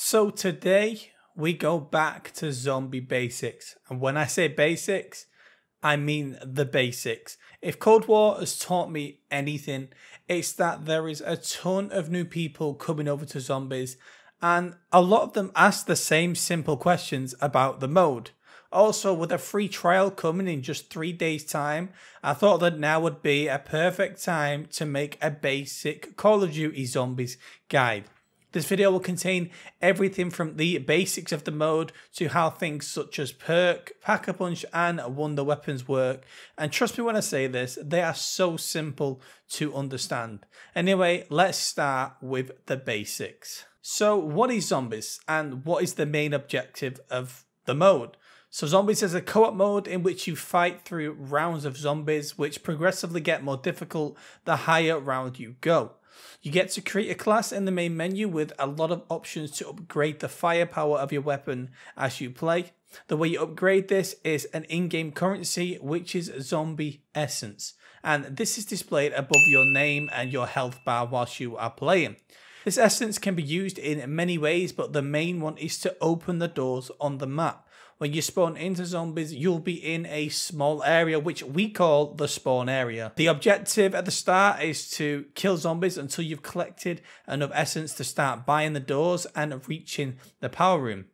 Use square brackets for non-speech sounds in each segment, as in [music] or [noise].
So today we go back to zombie basics. And when I say basics, I mean the basics. If Cold War has taught me anything, it's that there is a ton of new people coming over to zombies, and a lot of them ask the same simple questions about the mode. Also, with a free trial coming in just three days' time, I thought that now would be a perfect time to make a basic Call of Duty Zombies guide. This video will contain everything from the basics of the mode to how things such as perk, pack-a-punch and wonder weapons work. And trust me when I say this, they are so simple to understand. Anyway, let's start with the basics. So what is zombies and what is the main objective of the mode? So Zombies is a co-op mode in which you fight through rounds of zombies which progressively get more difficult the higher round you go. You get to create a class in the main menu with a lot of options to upgrade the firepower of your weapon as you play. The way you upgrade this is an in-game currency which is zombie essence and this is displayed above your name and your health bar whilst you are playing. This essence can be used in many ways but the main one is to open the doors on the map. When you spawn into zombies, you'll be in a small area which we call the spawn area. The objective at the start is to kill zombies until you've collected enough essence to start buying the doors and reaching the power room.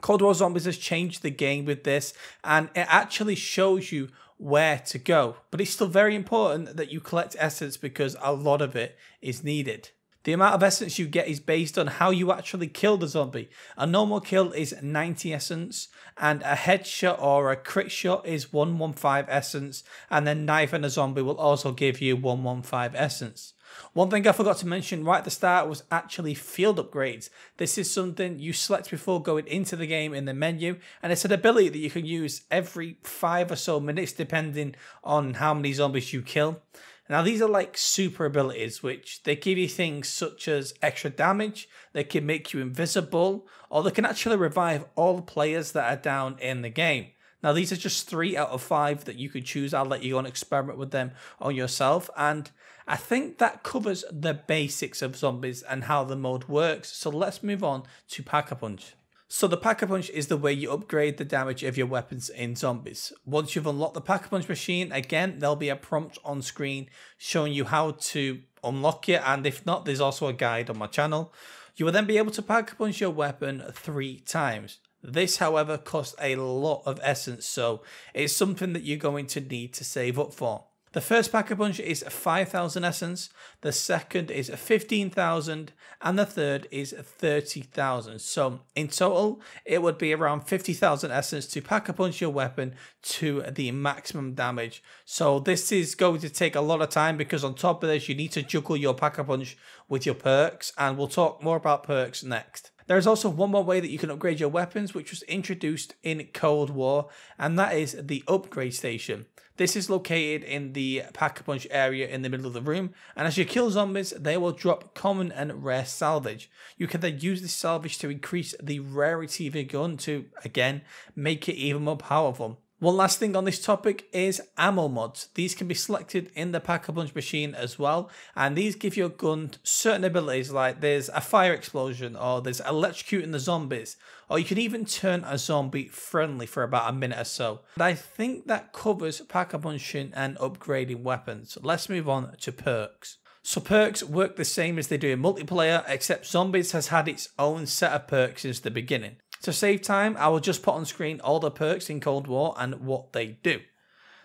Cold War Zombies has changed the game with this and it actually shows you where to go. But it's still very important that you collect essence because a lot of it is needed. The amount of essence you get is based on how you actually kill the zombie. A normal kill is 90 essence, and a headshot or a crit shot is 115 essence, and then knifing a zombie will also give you 115 essence. One thing I forgot to mention right at the start was actually field upgrades. This is something you select before going into the game in the menu, and it's an ability that you can use every 5 or so minutes depending on how many zombies you kill. Now these are like super abilities which they give you things such as extra damage, they can make you invisible, or they can actually revive all players that are down in the game. Now these are just three out of five that you could choose. I'll let you go and experiment with them on yourself. And I think that covers the basics of zombies and how the mode works. So let's move on to Pack-a-Punch. So the Pack-a-Punch is the way you upgrade the damage of your weapons in zombies. Once you've unlocked the Pack-a-Punch machine, again, there'll be a prompt on screen showing you how to unlock it. And if not, there's also a guide on my channel. You will then be able to Pack-a-Punch your weapon three times. This, however, costs a lot of essence, so it's something that you're going to need to save up for. The first Pack-a-Punch is 5,000 essence, the second is 15,000, and the third is 30,000. So in total, it would be around 50,000 essence to Pack-a-Punch your weapon to the maximum damage. So this is going to take a lot of time because on top of this, you need to juggle your Pack-a-Punch with your perks, and we'll talk more about perks next. There is also one more way that you can upgrade your weapons, which was introduced in Cold War, and that is the upgrade station. This is located in the Pack-a-Punch area in the middle of the room, and as you kill zombies, they will drop common and rare salvage. You can then use this salvage to increase the rarity of your gun to, again, make it even more powerful. One last thing on this topic is ammo mods. These can be selected in the Pack-a-Punch machine as well, and these give your gun certain abilities like there's a fire explosion, or there's electrocuting the zombies, or you can even turn a zombie friendly for about a minute or so. And I think that covers Pack-a-Punching and upgrading weapons. Let's move on to perks. So perks work the same as they do in multiplayer, except Zombies has had its own set of perks since the beginning. To save time, I will just put on screen all the perks in Cold War and what they do.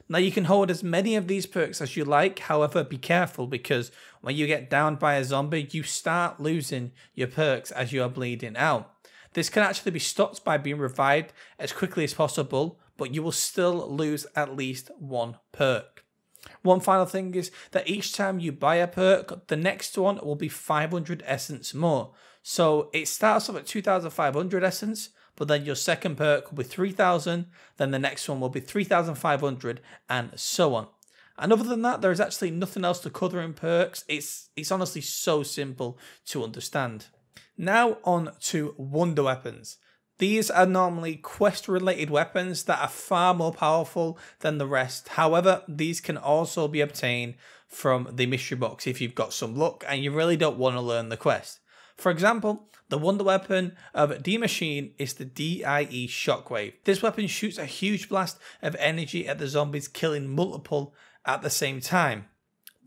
Now you can hold as many of these perks as you like, however be careful because when you get downed by a zombie, you start losing your perks as you are bleeding out. This can actually be stopped by being revived as quickly as possible, but you will still lose at least one perk. One final thing is that each time you buy a perk, the next one will be 500 essence more. So it starts off at 2500 essence, but then your second perk will be 3000, then the next one will be 3500, and so on. And other than that, there is actually nothing else to cover in perks. It's, it's honestly so simple to understand. Now on to wonder weapons. These are normally quest related weapons that are far more powerful than the rest. However, these can also be obtained from the mystery box if you've got some luck and you really don't want to learn the quest. For example, the wonder weapon of Die Maschine is the DIE Shockwave. This weapon shoots a huge blast of energy at the zombies, killing multiple at the same time.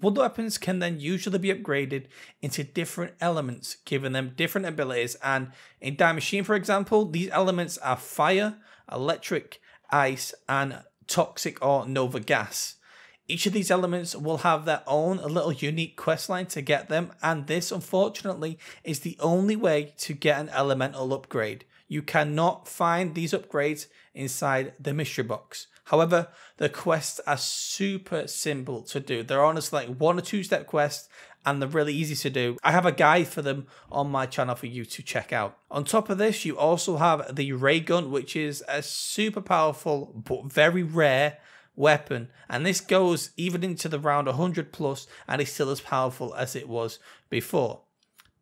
Wonder weapons can then usually be upgraded into different elements, giving them different abilities. And in Die Maschine, for example, these elements are fire, electric, ice, and toxic or nova gas. Each of these elements will have their own little unique quest line to get them, and this, unfortunately, is the only way to get an elemental upgrade. You cannot find these upgrades inside the mystery box. However, the quests are super simple to do. They're honestly like one or two step quests and they're really easy to do. I have a guide for them on my channel for you to check out. On top of this, you also have the ray gun, which is a super powerful but very rare weapon. And this goes even into the round 100 plus and is still as powerful as it was before.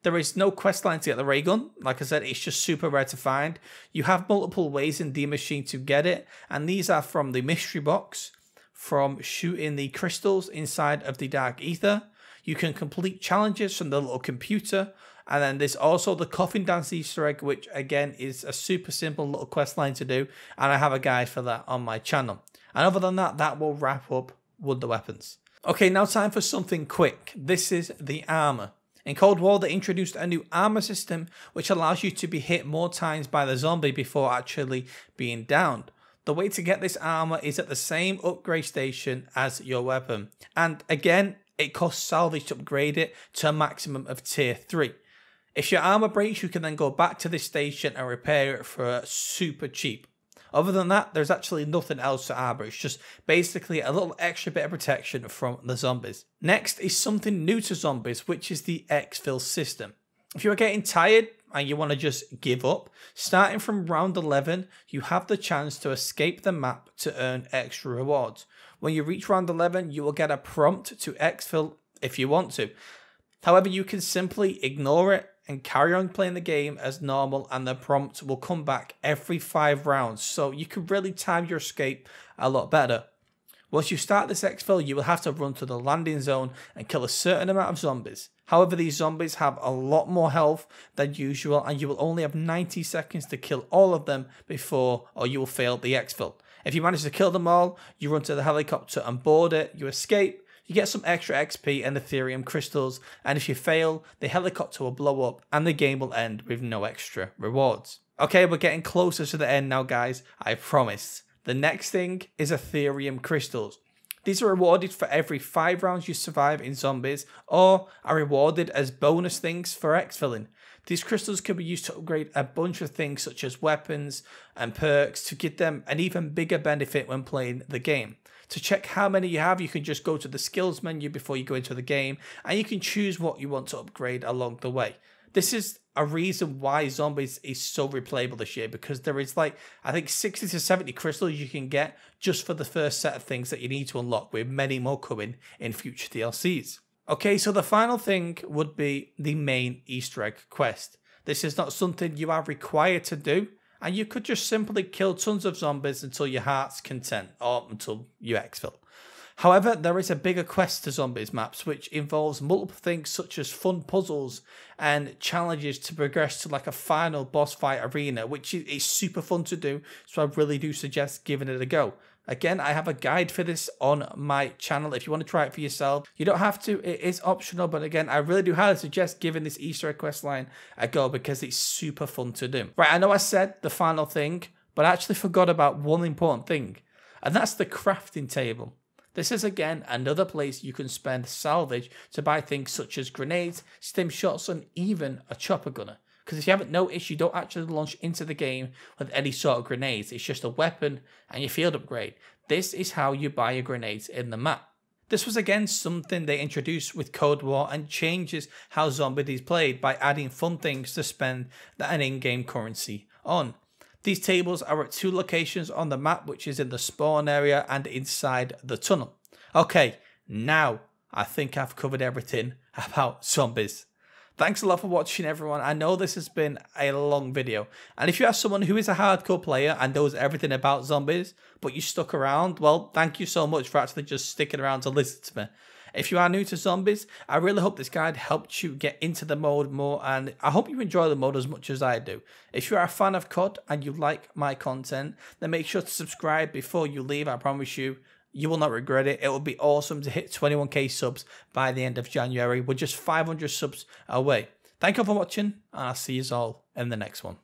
There is no quest line to get the ray gun. Like I said, it's just super rare to find. You have multiple ways in the machine to get it, and these are from the mystery box, from shooting the crystals inside of the dark ether. You can complete challenges from the little computer, and then there's also the coffin dance Easter egg, which again is a super simple little quest line to do, and I have a guide for that on my channel. And other than that, that will wrap up with the Weapons. Okay, now time for something quick. This is the armor. In Cold War, they introduced a new armor system which allows you to be hit more times by the zombie before actually being downed. The way to get this armor is at the same upgrade station as your weapon. And again, it costs salvage to upgrade it to a maximum of tier 3. If your armor breaks, you can then go back to this station and repair it for super cheap. Other than that, there's actually nothing else to armor. It's just basically a little extra bit of protection from the zombies. Next is something new to zombies, which is the exfil system. If you're getting tired and you want to just give up, starting from round 11, you have the chance to escape the map to earn extra rewards. When you reach round 11, you will get a prompt to exfil if you want to. However, you can simply ignore it and carry on playing the game as normal and the prompt will come back every five rounds so you can really time your escape a lot better. Once you start this exfil, you will have to run to the landing zone and kill a certain amount of zombies. However, these zombies have a lot more health than usual and you will only have 90 seconds to kill all of them before or you will fail the exfil. If you manage to kill them all, you run to the helicopter and board it, you escape, you get some extra XP and Aetherium crystals, and if you fail, the helicopter will blow up and the game will end with no extra rewards. Okay, we're getting closer to the end now, guys, I promise. The next thing is Aetherium crystals. These are rewarded for every 5 rounds you survive in zombies, or are rewarded as bonus things for exfilling. These crystals can be used to upgrade a bunch of things such as weapons and perks to give them an even bigger benefit when playing the game. To check how many you have, you can just go to the skills menu before you go into the game and you can choose what you want to upgrade along the way. This is a reason why Zombies is so replayable this year because there is like, I think 60 to 70 crystals you can get just for the first set of things that you need to unlock, with many more coming in future DLCs. Okay, so the final thing would be the main Easter egg quest. This is not something you are required to do, and you could just simply kill tons of zombies until your heart's content or until you exfil. However, there is a bigger quest to zombies maps which involves multiple things such as fun puzzles and challenges to progress to like a final boss fight arena, which is super fun to do. So I really do suggest giving it a go. Again, I have a guide for this on my channel if you want to try it for yourself. You don't have to, it is optional, but again, I really do highly suggest giving this Easter egg quest line a go because it's super fun to do. Right, I know I said the final thing, but I actually forgot about one important thing, and that's the crafting table. This is again another place you can spend salvage to buy things such as grenades, stim shots, and even a chopper gunner. Because if you haven't noticed, you don't actually launch into the game with any sort of grenades. It's just a weapon and your field upgrade. This is how you buy your grenades in the map. This was again something they introduced with Cold War and changes how Zombie is played by adding fun things to spend an in-game currency on. These tables are at two locations on the map, which is in the spawn area and inside the tunnel. Okay, now I think I've covered everything [laughs] about zombies. Thanks a lot for watching everyone. I know this has been a long video. And if you are someone who is a hardcore player and knows everything about zombies, but you stuck around, well, thank you so much for actually just sticking around to listen to me. If you are new to zombies, I really hope this guide helped you get into the mode more and I hope you enjoy the mode as much as I do. If you are a fan of COD and you like my content, then make sure to subscribe before you leave, I promise you. You will not regret it. It will be awesome to hit 21k subs by the end of January. We're just 500 subs away. Thank you for watching, and I'll see you all in the next one.